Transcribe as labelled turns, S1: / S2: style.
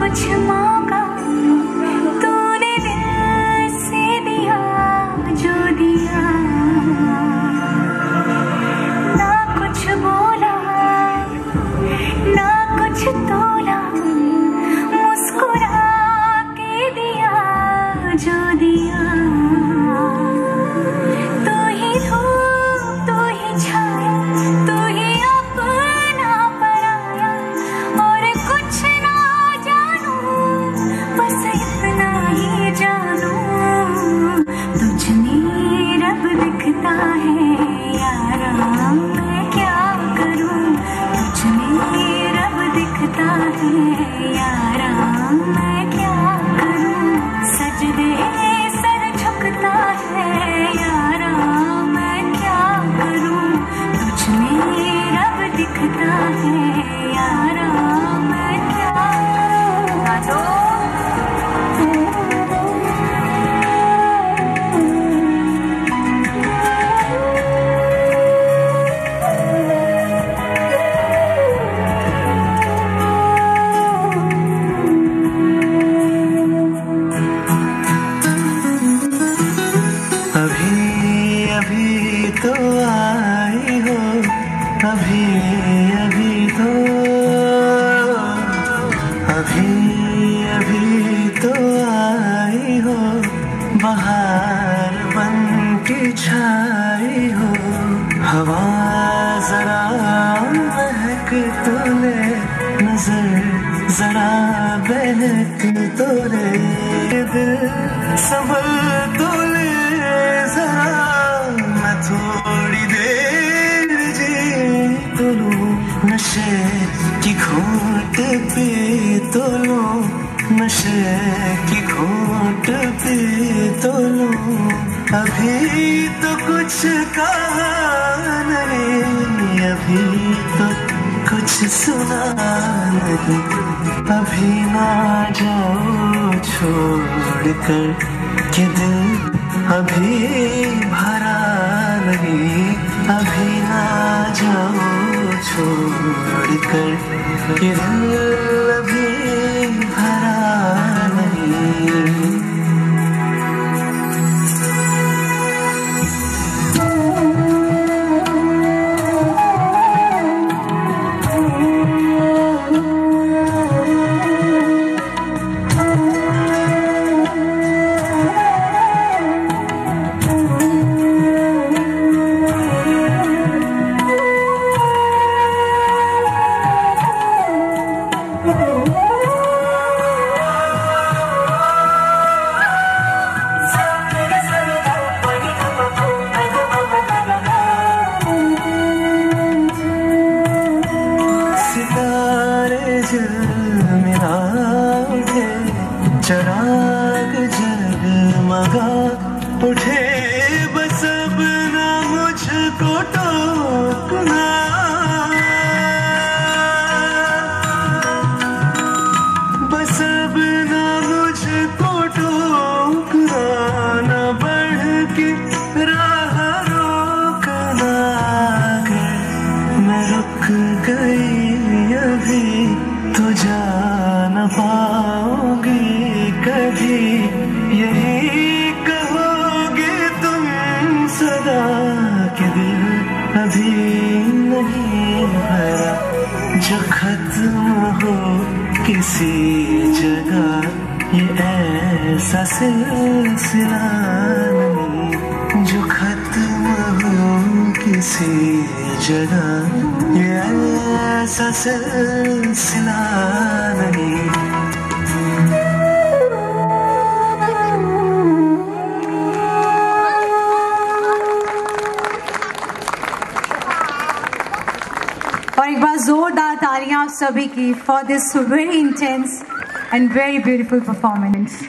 S1: 我却摸不到 दिखता है।
S2: अभी तो अभी अभी तो आई हो, बाहर बन के छाई हो। हवा जरा महक तो ले नज़र जरा बहक तो ले दिल संभल नशे की घूट पी तो लूँ नशे की घूट पी तो लूँ। अभी तो कुछ कहा नहीं, अभी तो कुछ सुना नहीं। अभी ना जाओ छोड़ कर के दिल, अभी भरा नहीं। अभी ना जाओ छोड़ कर के दिल नहीं। चराग जगमगा उठे किसी जगह ये ऐसा सिलसिला नहीं, जो खत्म हो किसी जगह ये ऐसा सिलसिला नहीं।
S3: और एक बार जोरदार तालियां आप सभी की for this very intense and very beautiful performance